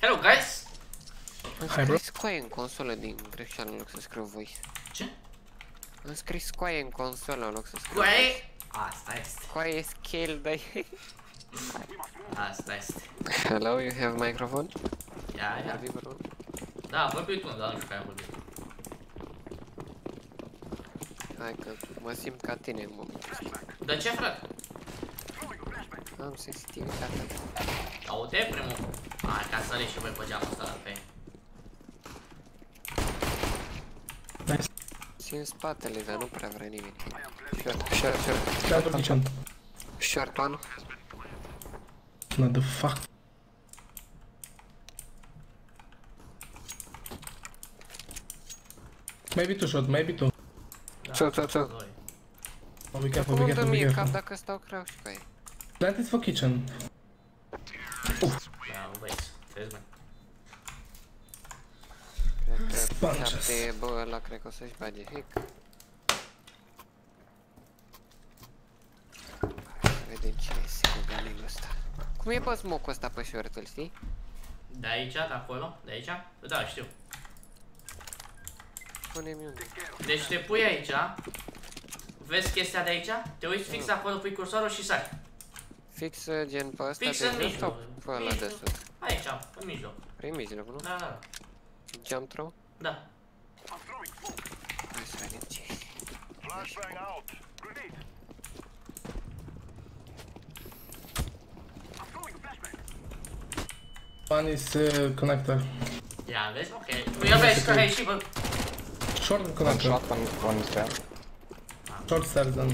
Hello guys! Am Hai, bro. scris coaie în consolă din greșeală în loc să scriu voice. Ce? Am scris coaie în consolă în loc să scriu Coaie! Asta este. Coaie scale, dai. Asta este. Hello, you have microphone? Ia, ia. Vorbi, bro. Da, a vorbit unul, dar nu știu care a vorbit. Hai că mă simt ca tine în momentul ăsta. De ce, frate? Am sensitivitate. Aude primul. Hai, ca să și voi pe geamul ăsta pe... Nice. Țin spatele, dar nu prea vrea nimeni. Short, short, short. Short kitchen. Short one. What the fuck? Maybe too short, maybe too. Da, Țu, țu, țu. doi. Oh, be careful, Cum be îmi dă careful, be mie cap careful. dacă stau creau și pe ei? Plant is for kitchen. Da, băieți. Vezi, mă. Cred că Sponges. șapte, bă, ăla cred că o să-și bage hic. Vedem cine este cu galilul ăsta. Cum e pe smoke ăsta pe short, îl știi? De aici, de acolo, de aici? Da, știu. Spune-mi unde. Deci te pui aici, vezi chestia de aici, te uiți fix Da. acolo, pui cursorul și sari. Fix uh, gen pe ăsta Fix de în jos mijloc. sau pe ăla de Mijloc. sus? Aici, în mijloc. Prin mijloc, nu? Da, da, Jump throw? da. Hai să vedem ce e. Flashbang out. Grenade. I'm throwing a flashbang. One is uh, connector. Ia, vezi? Ok. Tu ia vezi că ai și bă. Short One connector. shot, one, one is down. Short stairs and.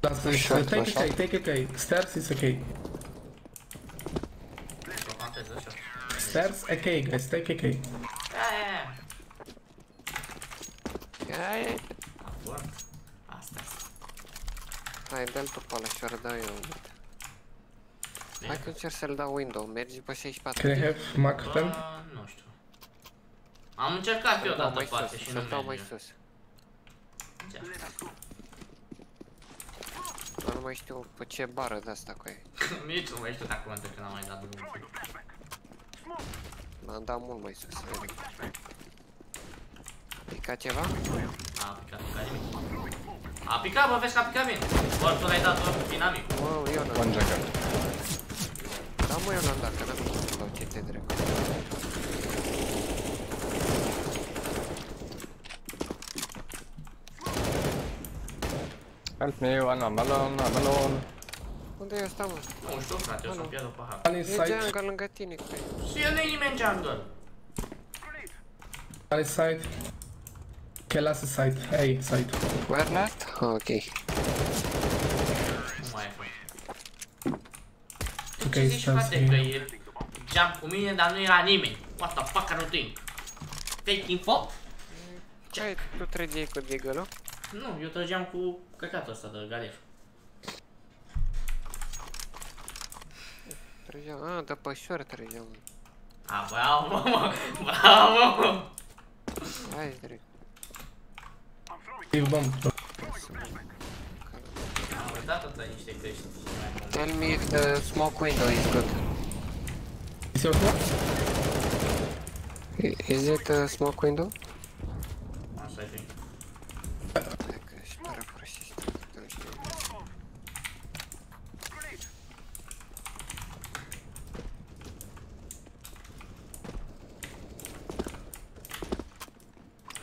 That's it. Short, take one it, okay, take it, okay. Stairs is okay. O contez așa. Stairs, okay, guys, take okay. Ia, ia, ia. Ia, ia. Bun. Asta este. Hai, dă-l tu pe ăla și ori dau eu. Hai că încerc să-l dau window, mergi pe 64. Can I have Mac Bă, pen? nu știu. Am încercat eu Să-l dau dată mai parte sus, și nu să-l dau mai merge. sus. Ce? Dar nu mai știu pe ce bară de asta cu ei. Nici nu mai știu dacă mă întreb când am mai dat drumul. M-am dat mult mai sus, să vedem. Pica ceva? A picat, picat nimic. A picat, bă, vezi că a picat bine. Ori tu l-ai dat ori inamic. Wow, eu n-am One jungle. Da, mă, eu n-am dat, că n-am cum să dau ce te drept. Help me, one, I'm alone, I'm alone. Unde e ăsta, mă? Nu știu, frate, o să-mi pierd o pahar. One is E side. jungle lângă tine, cu ei. Și el nu-i nimeni jungle. One is side. Okay, last is side. Hey, side. Where last? Ah, ok. Nu mai e. Ok, Ce zici, stairs frate, că here. e jump cu mine, dar nu era nimeni. What the fuck are you doing? Fake info? Ce ai, tu trăgeai cu deagle-ul? Nu, eu trăgeam cu căcatul ăsta de galeș. Mă, bravo, mă. Hai, direct. Leave bomb. Am uitat tot niște căști. Tell me if the smoke window is good. Is your floor? I- Is it a smoke window? Asta e bine. Hai că și pare prosist. că nu știu.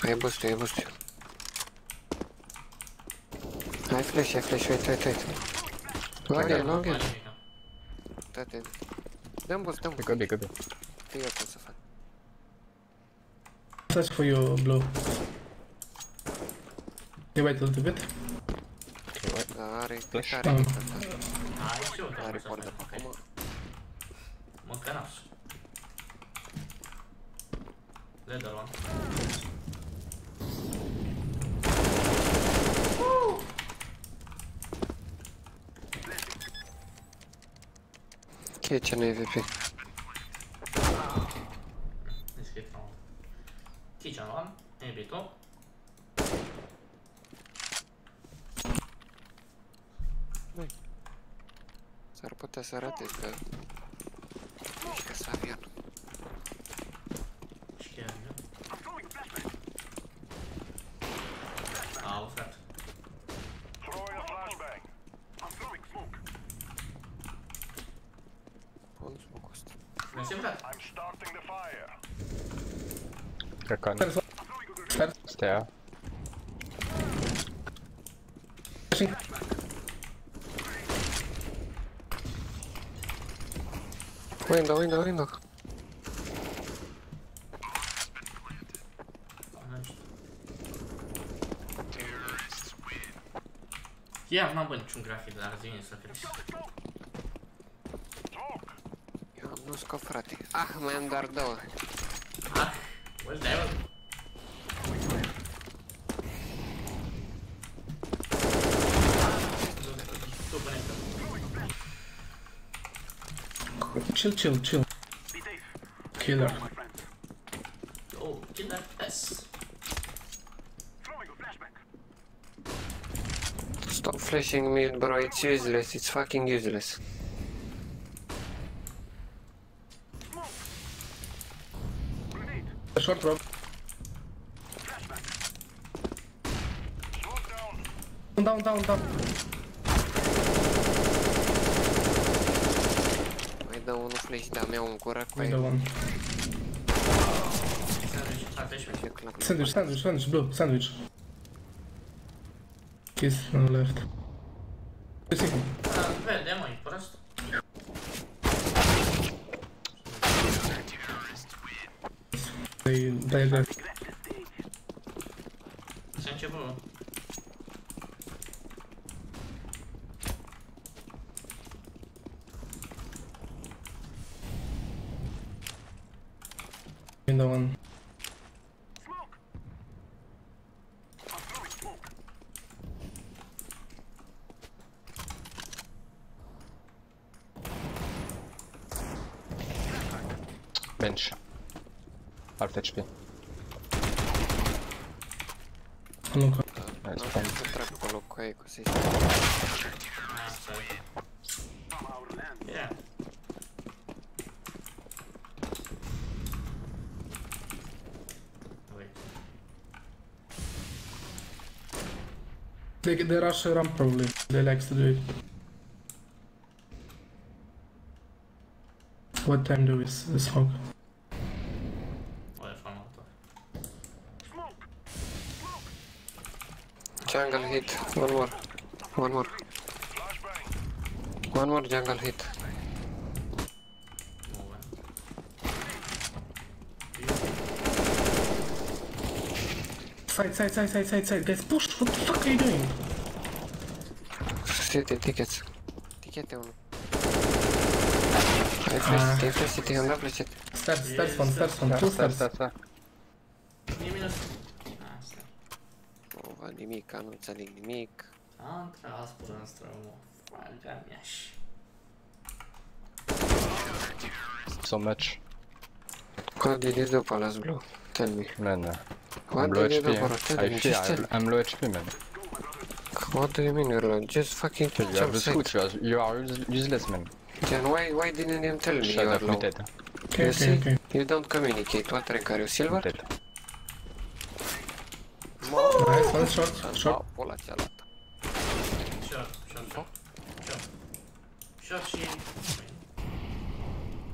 Hai boost hai boost Hai flash, hai flash, uite, uite, uite. Long end, long end. Dă-te. Dăm boost, dăm Be boost. good, be good. Știu eu cum să fac. Search for you, blue. You wait a little bit. Okay, wait. Dar are Flash. plecare. Mm. Are și eu Are trebuie să port de fac. pe acum. Mă cănaș. Leather one. Kitchen AVP. Escape from kitchen one. Maybe two. S-ar putea să arate că... Mișcă să avem smoke ăsta. Mersi, frate. I'm starting the fire. Cred că Stairs. Stairs. stea. Flashing. Window, window, window. Ia, n-am bă niciun grafic, dar zi să crezi. Eu am nu scop, frate. Ah, mai am doar două. Well damn. Tu pune Chill, chill, chill. Killer. Oh, killer S. Throwing a flashback. Stop flashing me, bro. It's useless. It's fucking useless. Short drop. Flashback. Smoke down. Down, down, down. Mai dă unul flash de-a meu în gură cu Window el. one. Sandwich, sandwich. Ce clap. Sandwich, sandwich, sandwich, blue, sandwich. Kiss on the left. You see him. Ah, vede, mă, e prost. They, they left. S-a început. They, they rush around probably. They likes to do it. What time do we smoke? O. Smoke. Jungle hit. One more. One more. One more jungle hit. Side, side, side, side, side, side. Guys, push! What the fuck are you doing? City tickets. Tickete unul. Ai flash, ai flash city, am dat flash city. Stairs, stairs one, stairs one. Two Stai, stairs. stai, stai. E minus. Ah, stai. Nu văd nimic, nu înțeleg nimic. Am tras până în strămă. Faga mea și. So much. What did you do, Palace Blue? Tell me. Man, uh, What I'm low did you do, HP. bro? Tell Și me, feel just tell I'm, I'm low HP, man. What do you mean you're low? Just fucking You have jump the side. scoot, you are, you are use- useless, man. Then why, why didn't you tell me Shut you're up, low? muted. Okay, You okay, see? okay. You don't communicate. What rank are you? Silver? Muted. Nice, one short, short. Da, pula cealaltă. Short, short, short. Short. Short și...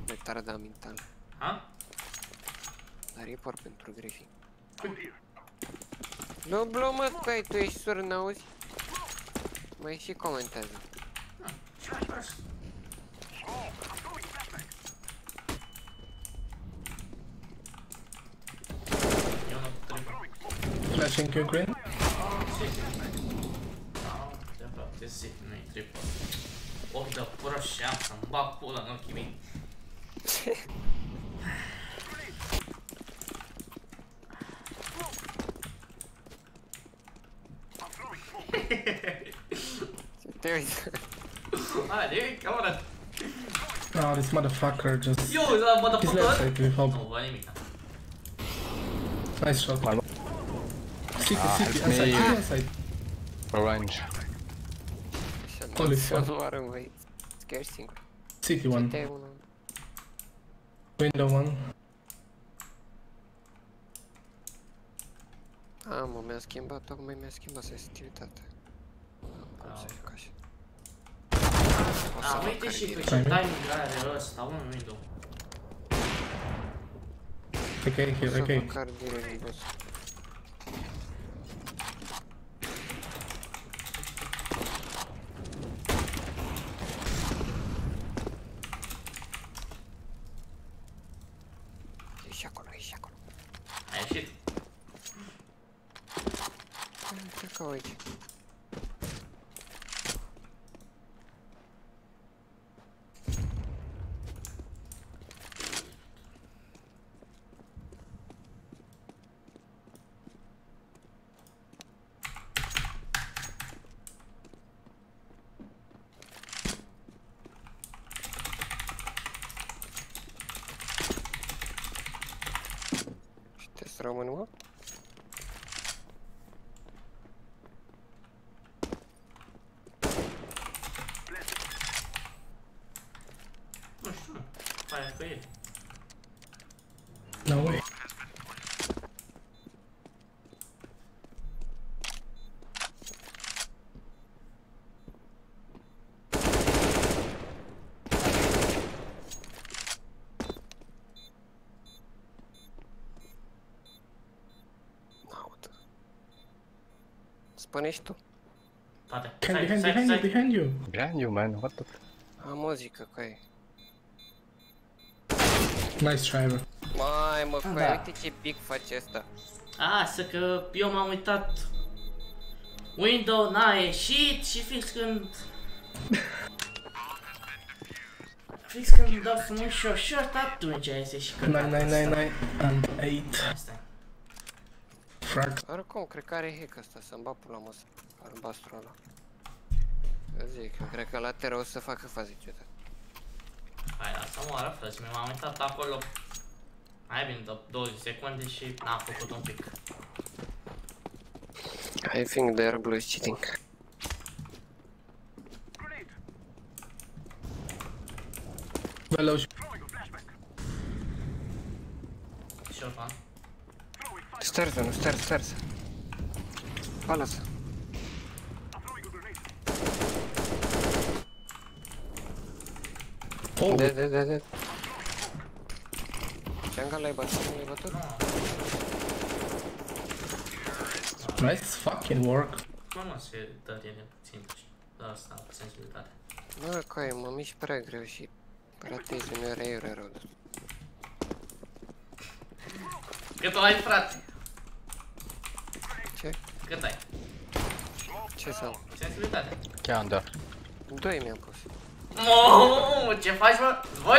Retarda mental. Ha? Dar e por pentru Griffin. Out here. Nu blumă, băi, tu ești sur, n-auzi? Mai și comentează. Ce mai prost? Smoke. I'm throwing flashbang. Eu nu trebuie. Throwing smoke. Flashing you green. Au, de fapt, e sit, nu-i tripă. Ochi de proșeam să-mi bag pula în ochii mei. Smoke. Ce te uiți? Haide, camarad. Oh, this motherfucker just. Eu, la He's left motherfucker. side with hope. Nu văd nimic. Nice shot. One City, Ah, city, help inside, me. city, inside. Orange. Holy Să fuck. nu omoară, băi. Chiar singur. City one. Te unul. Window one. A, mă, mi-a schimbat, tocmai mi-a schimbat sensitivitatea. Am cum să fac așa. O să A, fac uite și pe cardire. ce timing are ăsta, mă, window. Ok, O here, să ok. fac cardire din boss. E și acolo, e și acolo. A ieșit. Uite că uite. Și te să rămân, mă? Nu știu, mă. Hai cu el. No way. N-aud. Spune și tu. Poate. Behind, Stai, behind, stai, behind you, stai. behind you. Behind you, man. What the? Am muzică cu ei. Nice try, bro. Mai mă, cu Da. uite ce pic face asta. Asta că eu m-am uitat Window n-a ieșit și fix când Fix când dau frumos și o short atunci a ieșit și când 999 and 8 Asta e. frag. Oricum, cred că are hack asta, să-mi bag pula mă, albastru ăla. Eu zic, eu cred că la Terra o să facă fază ciudată. Hai, lasă moară, frate, m-am uitat acolo Mai bine de 20 secunde și n-am făcut un pic I think the air blue is cheating. Grenade. Below. Throwing a flashback. Short one Throwing fire. Stairs, nu, stairs, stairs. Palace. I'm throwing a grenade. Oh, Dead, dead, dead, dead. Jungle l-ai bătut, l-ai bătut? nice fucking work. Nu mă se dă ele puțin de asta, sensibilitate Mă, coi, mă mișc prea greu și ratez uneori aiurea rău. Cât o ai, frate? Ce? Cât ai? Ce să am? Sensibilitate Chiar under. Doi mi-am pus. Mo, ce faci, mă? Voi?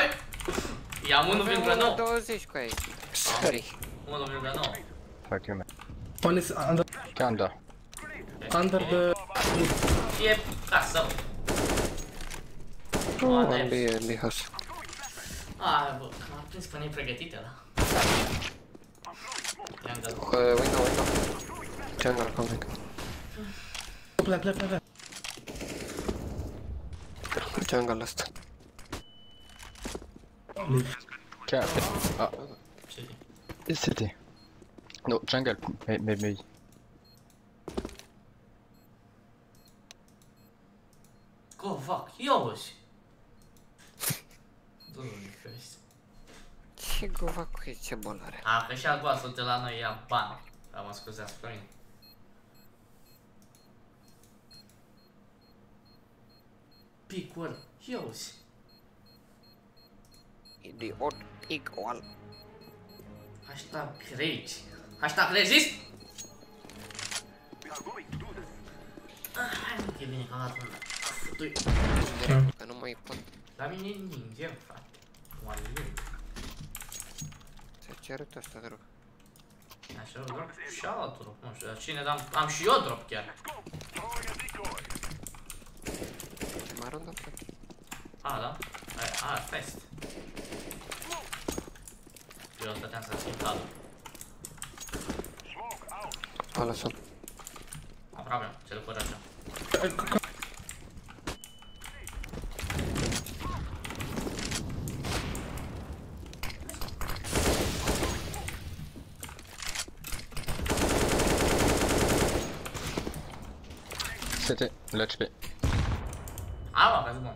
I-am Avem 1,9 20 cu ei. Sorry. 1,9 Fuck you, man. One is under Chiar under. under the. E casă Oh, Bă, am be, be house. A, bă, m-am prins că nu-i pregătită, da I-am dat Uh, window, window. Jungle coming. Left, left, left, left. Jungle ăsta. Chiar. Ah, ce zi? it's city. No, jungle. May- Maybe. Go, fuck, iauzi Doamne, Christ. Ce gova cu ei, ce bolare. A, că și albastrul de la noi ia bani Am scuzați pe mine Picul ăla, iauzi Idiot, equal. Hashtag rage Hashtag resist We are going to do this. Ah, Hai mă, că e bine că am dat una Futui Direct, că nu mai pot. La mine e ninja, frate Oare e Ți-a cerut asta, drog. Așa, drop și ala drop, nu știu, dar cine am, am și eu drop chiar. Let's go. Throwing a decoy. Mă arundă pe A, da? A, a, fest. Eu stăteam să schimb cadrul. Smoke out. Palace. Aproape, cel fără așa. Uh, c- c- City. Let's be. A, mă, vezi bun.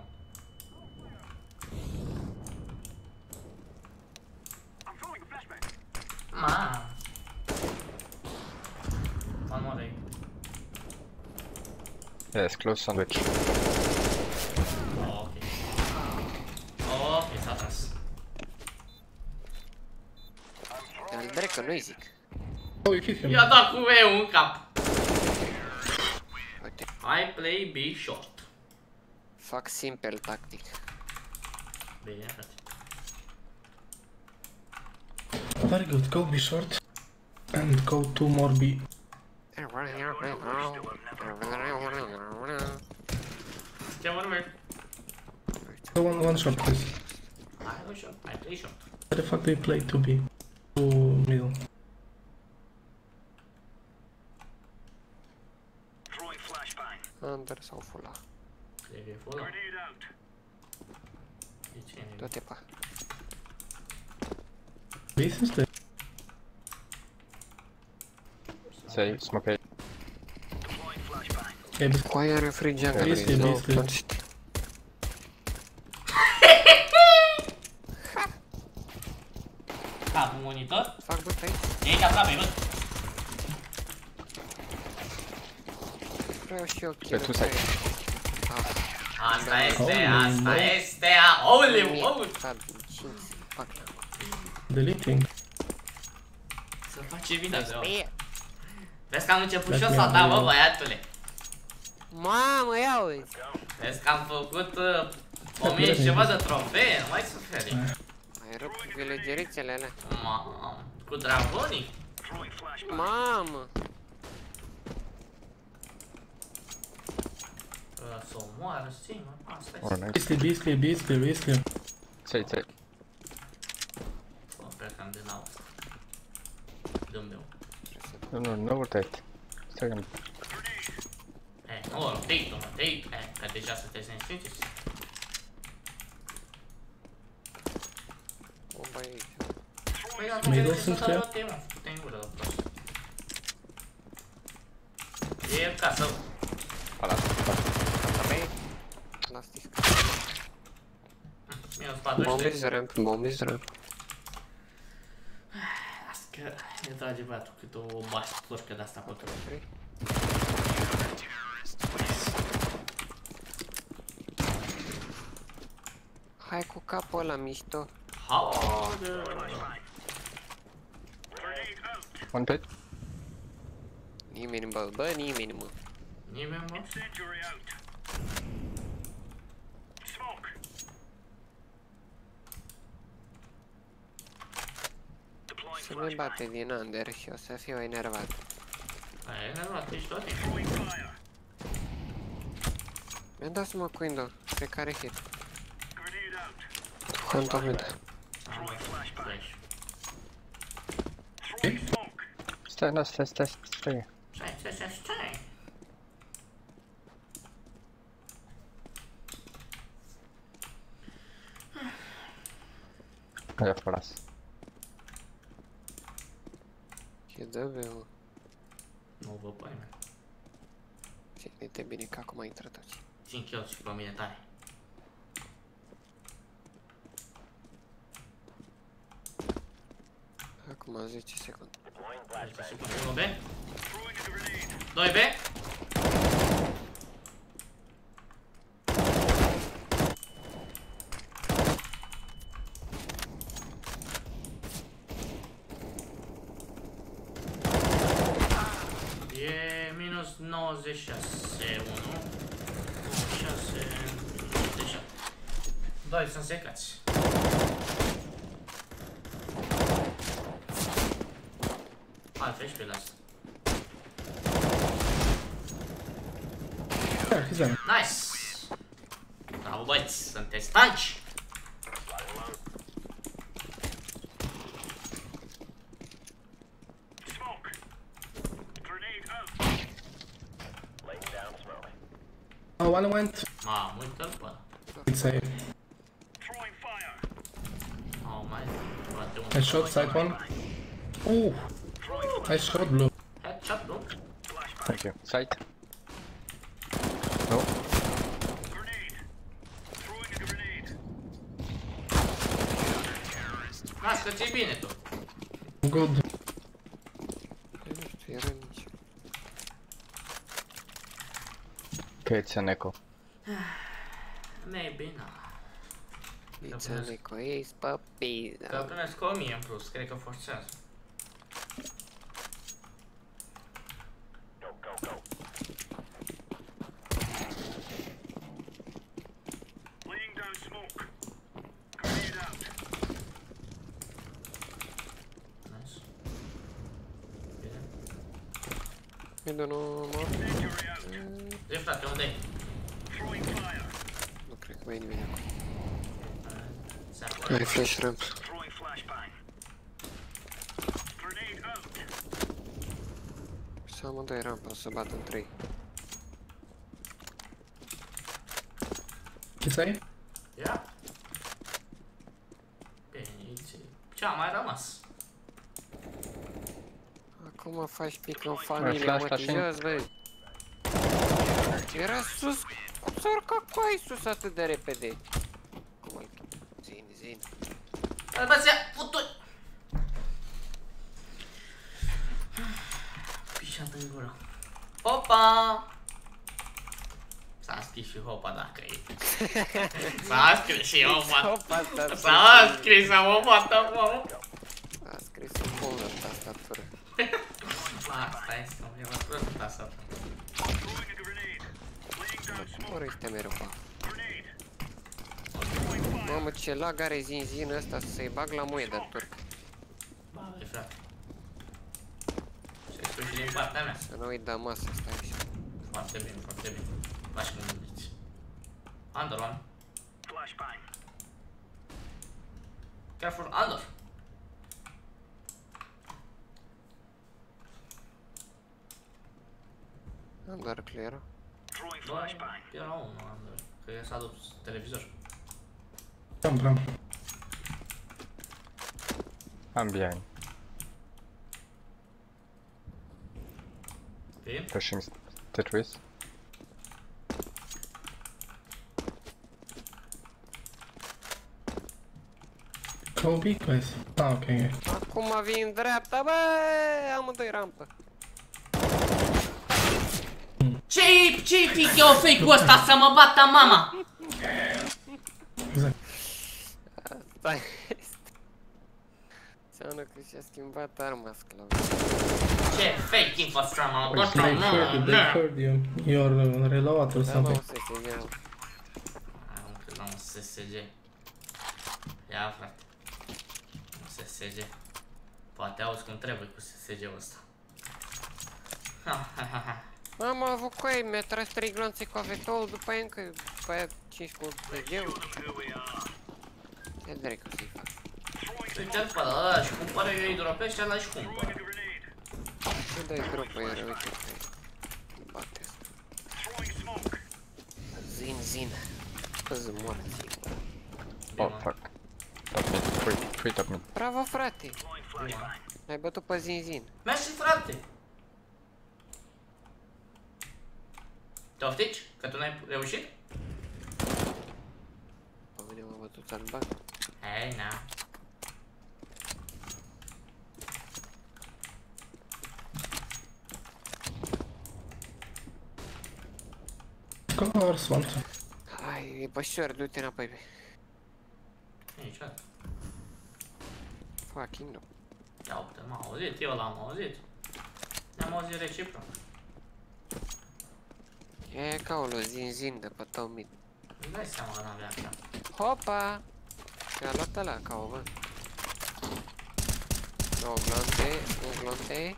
Yes, close sandwich. Oh, ok. Oh, ok, s-a tras. Îl brecă, nu-i zic. Oh, you hit him. I-a dat cu eu în cap. Uite, I play B short. fac simpel tactic. Bine, frate. Very good. Go be short. And go to more B. Ce vorbești? Go one, one short, please. I play short. I play short. Why the fuck do you play to B? To middle. Throwing flashbang. Under sau full A. Trebuie full Grenade out. De ce e Du-te pa. B since the Say, smoke A. Deploying flashbang. yeah, but Cu aia are free jungle, Este, nu este. tot știi. Cap, un monitor. Fac băt aici. E aici aproape, văd. Vreau și eu Pe kill tu stai. Asta este, Holy asta moly. este. a- Holy, holy. Fac. deleting. Să face bine de Spie. Vezi că am început și eu Dați-mi să da, bă, aminte. băiatule. Mamă, ia uite. Vezi că am făcut uh, o mie și ceva de trofee, nu mai suferi. Mai rup vilegerițele alea. Mamă, cu dragonii? Throwing flashbang. Mamă. Uh, Să o moară, sim, asta Oh, este. nice. Is clear, B is clear, B is clear, B is clear. Say, say. O, plecăm din nou. Dăm meu. No, no, no rotate. Second. Eh, nu, rotate, nu rotate, eh, că deja sunteți neștiți. Bomba e aici. Păi atunci Middle de ce sunt să clear? rotate, mă? Te în gură, de prost. E ca să... Palace. Băi. Las disc. Minus Bomb 43. is ramp, bomb is ramp. Las că ne trage băiatul câte o bașă plurcă de asta acolo. Hai cu capul ăla mișto. Haide! Grenade out. One pit. Nimeni, bă, bă, nimeni, mă. Nimeni, mă? Incendiary out. Smoke. Deploying Să ne flashbang. bate din under și o să fiu enervat. Ai enervat, ești tot timpul. Throwing fire. Mi-a dat smoke window. Pe care hit. Grenade out. Phantom mid. Am flash. Throwing smoke. Stay, no, stay, stay, stay. Stai, stai, stai, stai. Yeah, palace. Și dă veu. Nu vă păi, man. Ține-te bine că acum ai intrat aici. Țin kill și pe mine tare. Acum 10 secunde. Este și pe 1 B. Throwing a grenade. 2 B. E minus 96, 1, 96, 97. Doi sunt secați. Altfel și pe la asta. Yeah, he's done. Nice! Bravo băieți, sunteți tanci! Smoke. Grenade out. Oh, one went. Mamă, uite-l pe ăla. It's safe. Throwing fire. Oh, mai poate un... I shot side one. Oh, I shot blue. Headshot, nu? Thank you. Sight. No. Grenade. Throwing a grenade. Las că ți-e bine tu. Good. Nu știu, era nici. Okay, it's an echo. Maybe, na. It's a Nico, is puppy. Că primesc 1000 în plus, cred că forțează. Go, go, cred că mai e nimeni acolo. Se apără. Ai flash ramp. Throwing flashbang. Grenade out. Să amândoi rampa, o să bat în 3. Ce să ai? Ia. Bine, ce- ce a mai rămas? Acum faci pic în familie, flash, mă, flash te in. jos, băi. Era sus, cum s-a urcat cu ai sus atât de repede? Cum ai Zin, zin. Bă, ia, putu Pișat în gură. Hopa! S-a scris și hopa dacă e. S-a scris și hopa. Hopa, asta S-a scris hopa, da, mă. A scris în folder tastatură. Asta este, mă, e mă, prost asta. Throwing a grenade. Laying down smoke. Ori este mereu pa. Grenade. Throwing fire. Mamă, ce lag are zin zin ăsta să-i bag la muie de turc. Bă, e frate. Și ai spus și din partea mea. Să nu uit de masă, stai așa. Foarte bine, foarte bine. Faci cum gândiți. Andor, oameni. Flashbang. Careful, Andor. Am doar clear. Throwing Bă, flashbang. era unul, Andor. Că s-a dus televizor. Am plan. I'm behind. Bine? Pushing Tetris. Kobe, guys. Ah, ok, ok. Acum vin dreapta, bă, amândoi rampă. Ce-i, ce-i pic eu fake-ul ăsta să mă bată mama? Exact. Stai. Înseamnă că și-a schimbat arma sclavă. Ce fake info mă They bată heard you, they mama? heard you. You're uh, reload or Da, mă, something. o să se iau. Am că la un SSG. Ia frate. Un SSG. Poate auzi cum trebuie cu SSG-ul ăsta. Ha, ha, ha, ha. Am avut cu ei, mi-a tras 3 glonțe cu avetou, după aia încă, după aia 5 cu PG-ul. Here we are. Ce dracu să-i fac? Păi ce-l fac, ăla și cumpără eu îi dropește, ăla și Throwing a cumpără. grenade. Ce dai grupă iară, uite că bate asta. Throwing smoke. Zin, zin. Îți moară singur. Oh fuck. Top mid. Free, free top mid. Bravo, frate! Throwing flashbang. Ai bătut pe zin, zin. Mersi, frate! Te oftici? Că tu n-ai reușit? Pe mine m-a bătut albat. Hei, na. Course, one. Hai, e bășor, du-te înapoi pe. Niciodată. Fucking no. Ia uite, m-am auzit, eu l-am auzit. Ne-am auzit reciproc. E ca o zin, zin de pe tău mid. Îmi dai seama că n-avea așa. Hopa! Și-a luat ăla ca o văd. Două glonte, un glonte.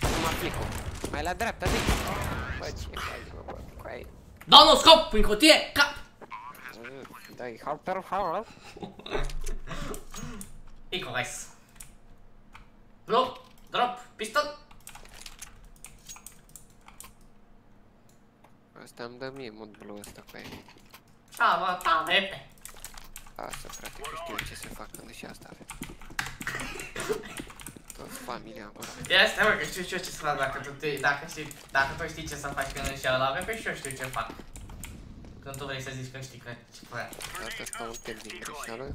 Cum aplicul. Mai la dreapta, de Bă, ce faci, mă, bă, cu ai. Domnul scop prin cutie, cap! Dai, halter, halter. Pico, guys. Blue, drop, pistol. Asta îmi dă mie mod blue ăsta cu aia. Salva, ta, pepe. Asta, frate, că știu ce se fac când și asta avem. Toți familia, bă. Ia stai, mă, că știu și eu ce să fac dacă tu, te, dacă, știi, dacă tu știi ce să faci când își ia la pe și eu știu ce fac. Când tu vrei să zici că știi că ce fac. Asta sta un tel din greșeală.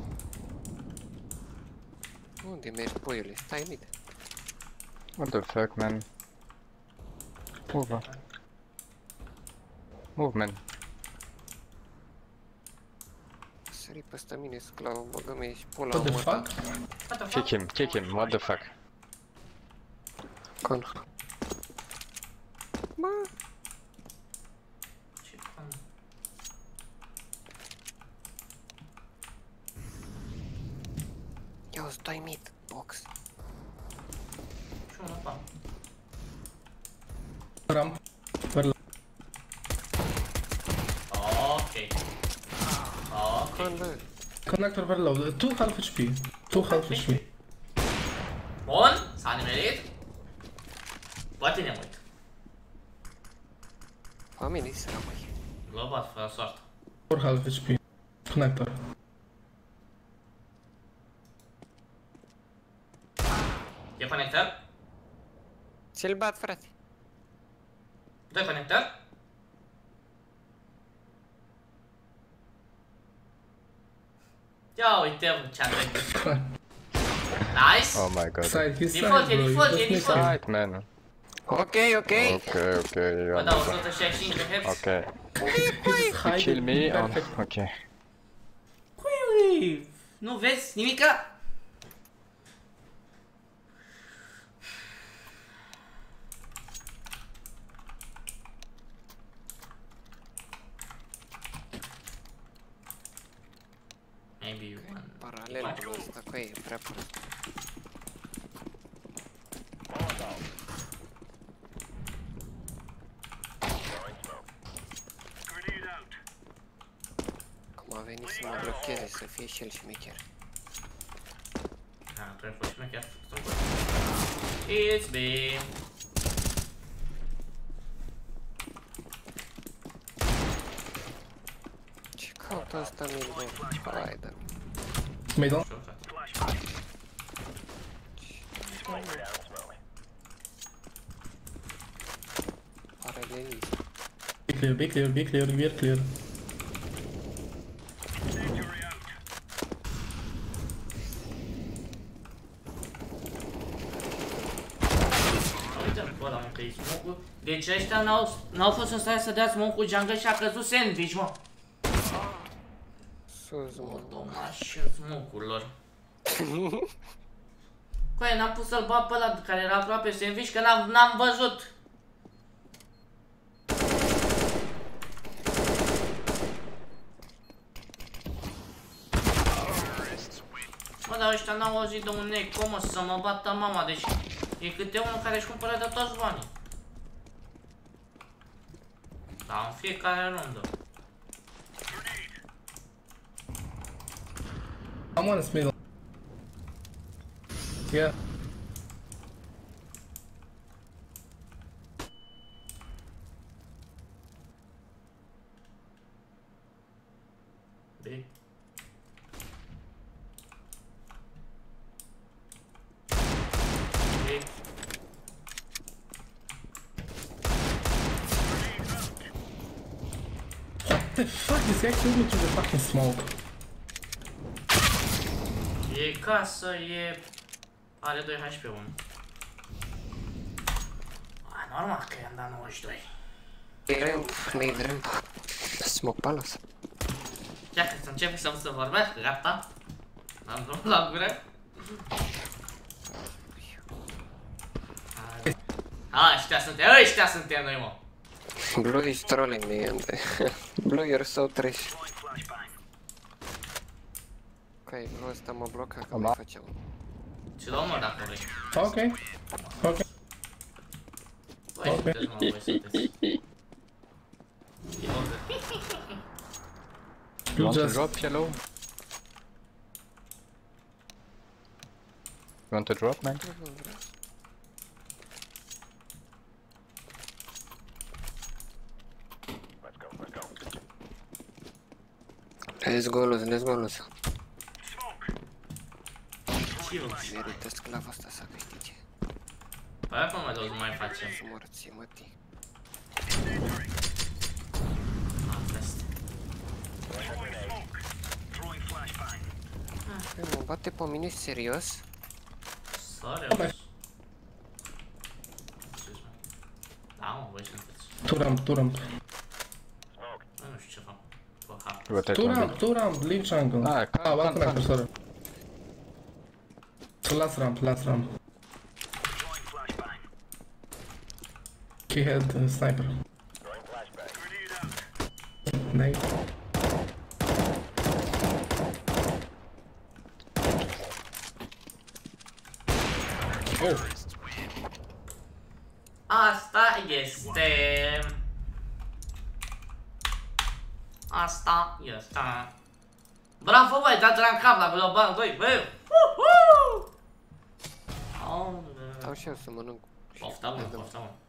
Unde mergi, puiule? Stai mid. What the fuck, man? Kurwa. Move, man. Sări peste mine, sclav, băgă mi și pula What the mă, fuck? What the fuck? Kick him, kick him, what the fuck. Con. Bă, Ce con? eu îți doi mid, box. Și unul pa. Ramp. Very low. Ok. Ok. Con, bă. Connector very low. 2 half HP. 2 half HP. Bun, s-a nimerit. Poate ne uit. Oamenii să rămâi. Global, fără soartă. 4 half HP. Connector. E conectat? Ți-l bat, frate. Doi conectat? Ia uite mă ce-a trecut. Nice! Oh my god. Side, he's side, Default, e bro. default, Just e miss default. him. Right, man. Ok, ok. Okay, okay, you Bă, dau understand. 165 de hertz. Okay. He's hiding Kill me. Oh, perfect. okay. Cui, ui, nu vezi nimica? Maybe one. Paralel cu ăsta, cu ei, e prea prost. Grenade out. Cum a venit să mă blocheze, să fie și el șmecher. Ah, tu ai fost șmecher. Sunt bun. It's been. Ce caută ăsta mid, bă? Hai, da. Middle. Știu, frate. Paralelist. Be clear, be clear, be clear, be clear. Incendiary out. Uite, bă, la mă, că e smoke Deci ăștia n-au, n-au fost în stare să dea smoke-ul jungle și a căzut sandwich, mă. Sus, mă. Domaș smoke-ul lor. Coaie, n-am pus să-l bat pe ăla care era aproape sandwich, că n-am, n-am văzut. Mă, dar ăștia n-au auzit de un eco, mă, să mă bată mama, deci e câte unul care își cumpără de toți banii. Da, în fiecare rundă. Someone is middle. Yeah. B. B. What the fuck? This guy killed me through the fucking smoke. E casă, e... Are 2 HP 1. A, normal că i-am dat 92. E ramp, mid ramp. Smoke palace. Ia că să începe să să vorbesc, gata. Am drum la gură. A, ăștia suntem, ăștia suntem noi, mă. Blue is trolling me and Blue you're so trash. Ok, Blue ăsta mă bloca că mai făceam. Ce dau, mă, dacă vrei. Okay. Okay. Voi sunteți, mă, voi sunteți. E bun. You want to just- drop yellow? You want to drop, man? Let's go, Luz, let's go, Luz. Ce vă? Merită sclava asta să câștige. Păi acum mă dau să mai facem. Să morți, mătii. Am peste. Throwing flashbang. Băi, Mă bate pe mine serios? Sorry, Come mă. Ce-ți, mă? Da, mă, voi sunteți. Two ramp, two ramp. Rotate Two one ramp, bit. two ramp, leave jungle. Ah, Ah, can- one can- connector, can. sorry. So last ramp, last ramp. Deploying flashbang. He had uh, sniper. Grenade out. Nate. Oh, Asta este... Asta este... Bravo, băi, dați la cap la global 2, bă! Uhu! Aoleu. Stau și eu să